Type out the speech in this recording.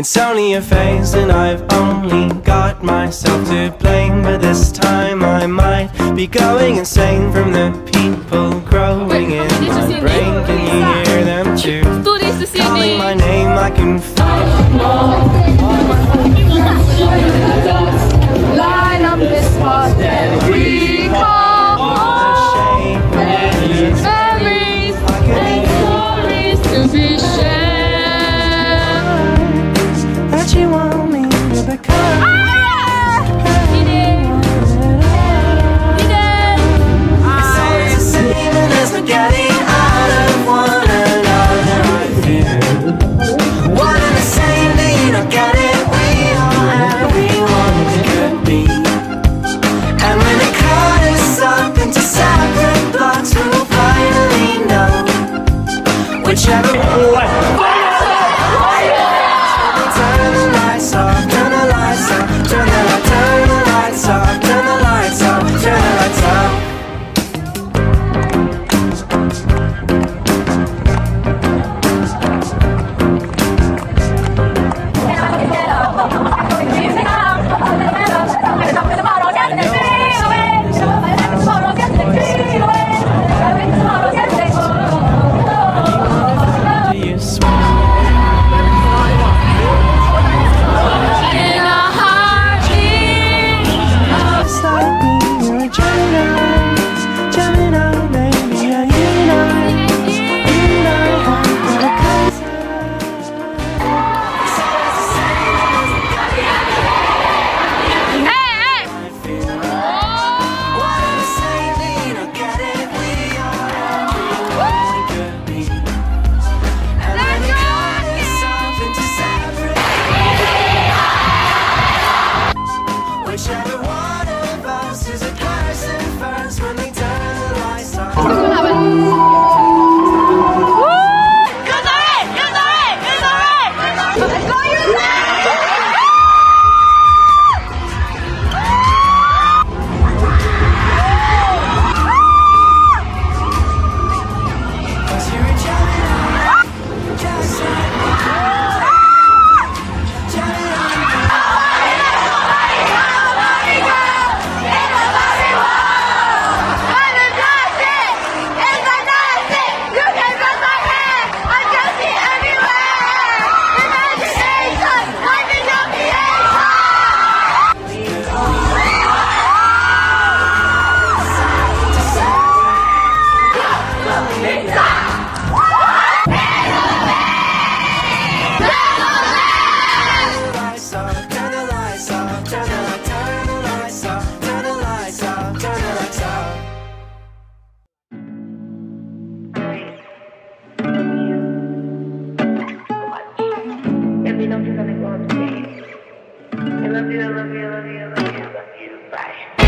It's only a phase and I've only got myself to blame. But this time I might be going insane from the people growing in. Thank you. vila, vila, vila, vila, love you, baixo.